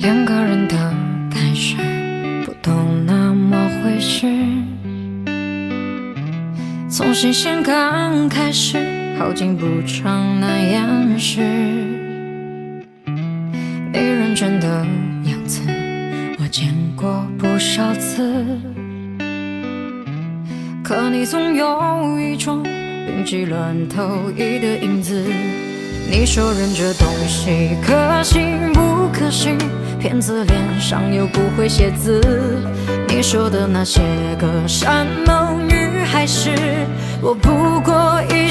两个人的开始不都那么回事？从新鲜刚开始，好景不长难掩饰。你认真的样子，我见过不少次。可你总有一种病急乱投医的影子。你说人这东西可信不可信？骗子脸上又不会写字。你说的那些个山盟与海誓，我不过一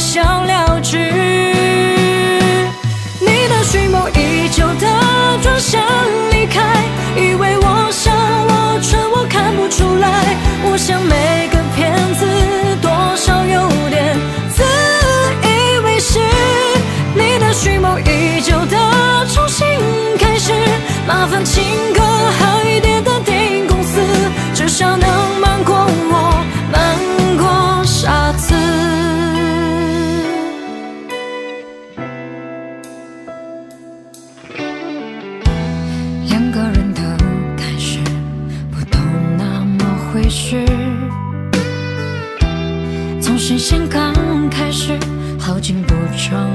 那份情歌好一点的电影公司，至少能瞒过我，瞒过傻子。两个人的开始不都那么回事？从新鲜刚开始，好景不长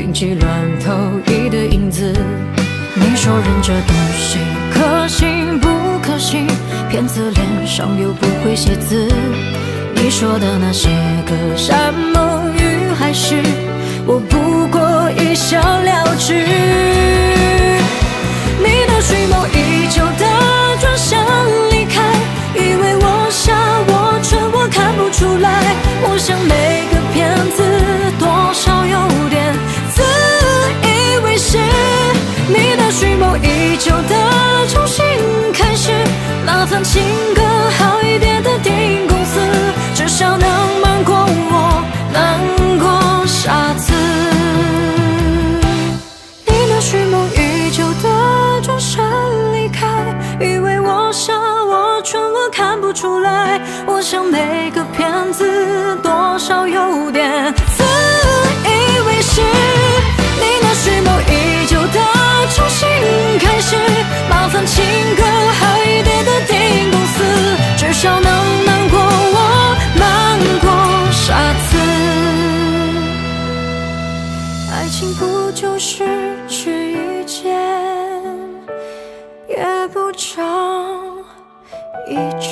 种病急乱投医的影子。你说人这东西可信不可信？骗子脸上又不会写字。你说的那些个山盟与海誓，像每个骗子多少有点自以为是。你那蓄谋已久的重新开始，麻烦请个好一点的电影公司，至少能瞒过我，瞒过傻子。爱情不就是去一见，也不长一智。